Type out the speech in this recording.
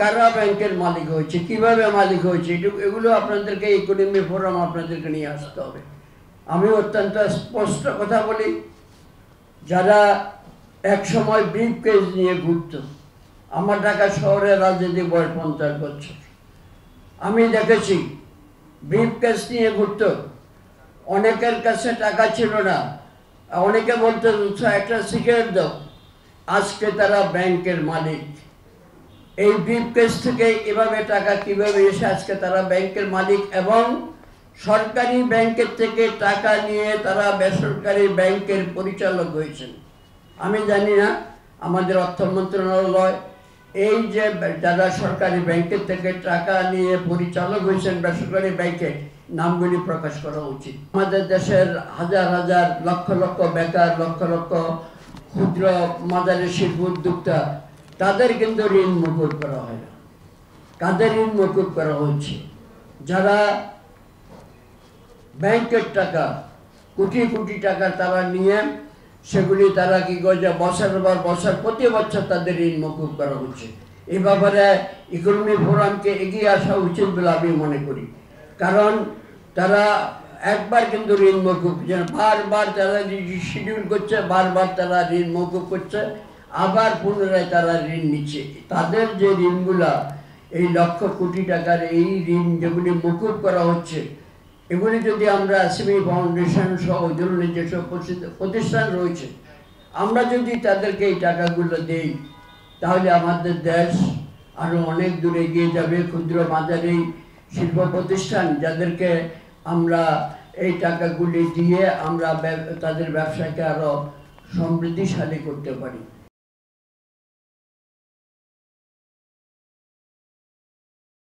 কারা ব্যাংকের মালিক হয়েছে কীভাবে মালিক হয়েছে এগুলো আপনাদেরকে ইকোনমি ফোরাম আপনাদেরকে নিয়ে আসতে হবে। আমি অত্যন্ত স্পষ্ট কথা বলি যারা এক সময় ব্রিফ কেস নিয়ে ঘুরত আমার ঢাকা শহরে রাজনীতি বয়স পঞ্চাশ বছর। আমি দেখেছি ব্রিফ কেস নিয়ে ঘুরত অনেকের কাছে টাকা ছিল না। অনেকে বলতো "স্যার, একটা সিগারেট দাও। আজকে তারা ব্যাংকের মালিক। এই ব্রিফ কেস থেকে এভাবে টাকা কীভাবে এসে আজকে তারা ব্যাংকের মালিক এবং সরকারি ব্যাংকের থেকে টাকা নিয়ে তারা বেসরকারি ব্যাংকের পরিচালক হয়েছেন। আমি জানি না, আমাদের অর্থ মন্ত্রণালয় এই যে যারা সরকারি ব্যাংকের থেকে টাকা নিয়ে পরিচালক হয়েছেন বেসরকারি ব্যাংকে, নামগুলি প্রকাশ করা উচিত। আমাদের দেশের হাজার হাজার লক্ষ লক্ষ বেকার, লক্ষ লক্ষ ক্ষুদ্র মাঝারি শিল্প উদ্যোক্তা তাদের কিন্তু ঋণ মুকুব করা হয় না। কাদের ঋণ মুকুব করা হচ্ছে যারা ব্যাংকের টাকা, কোটি কোটি টাকা তারা নিয়ে, সেগুলি তারা কি করছে বছরের পর বছর, প্রতি বছর তাদের ঋণ মকুব করা হচ্ছে। এ ব্যাপারে ইকোনমি ফোরামকে এগিয়ে আসা উচিত বলে আমি মনে করি। কারণ তারা একবার কিন্তু ঋণ মকুব বারবার তারা শিডিউল করছে, বারবার তারা ঋণ মকুব করছে। আবার পুনরায় তারা ঋণ নিচ্ছে। তাদের যে ঋণগুলা, এই লক্ষ কোটি টাকার এই ঋণ যেগুলি মকুব করা হচ্ছে, এগুলি যদি আমরা সিমি ফাউন্ডেশন সহ ধরনের যেসব প্রতিষ্ঠান রয়েছে, আমরা যদি তাদেরকে এই টাকাগুলো দেই, তাহলে আমাদের দেশ আরও অনেক দূরে এগিয়ে যাবে। ক্ষুদ্র মাঝারি শিল্প প্রতিষ্ঠান যাদেরকে আমরা এই টাকাগুলি দিয়ে আমরা তাদের ব্যবসাকে আরও সমৃদ্ধিশালী করতে পারি।